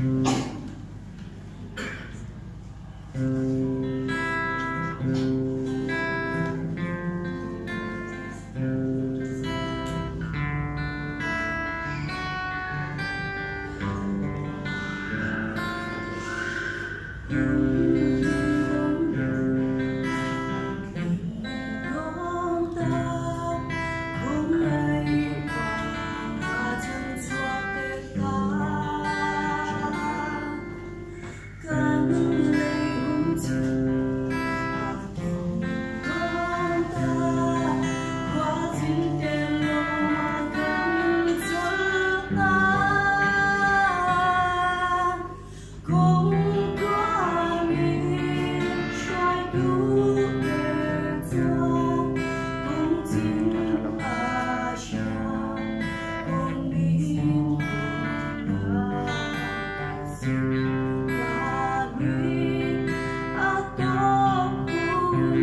Thank mm -hmm. you.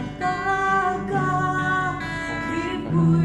Apakah ribu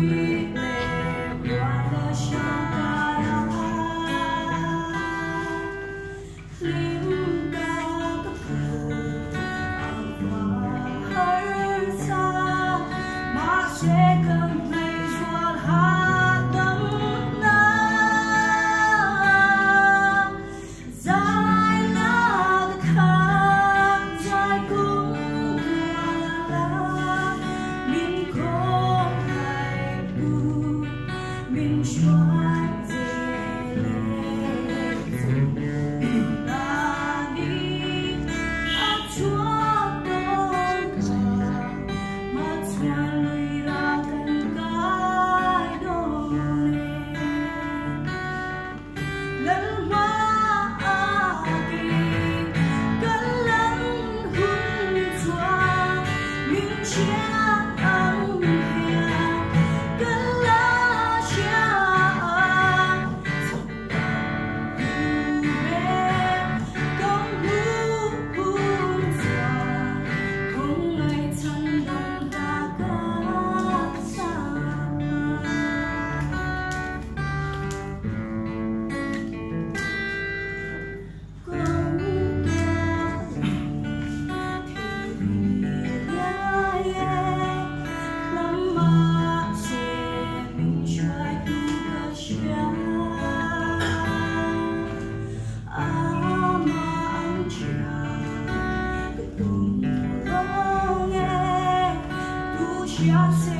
I love you. just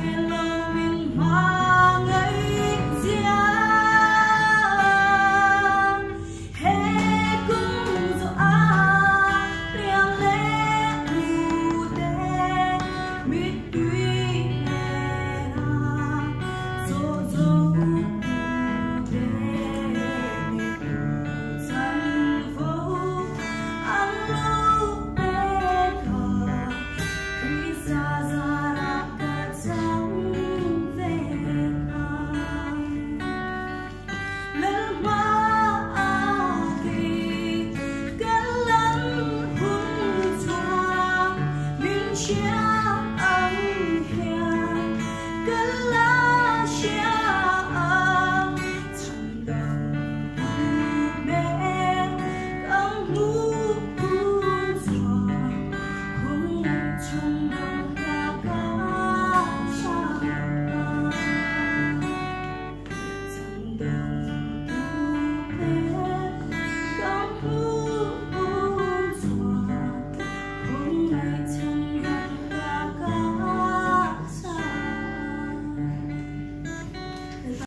是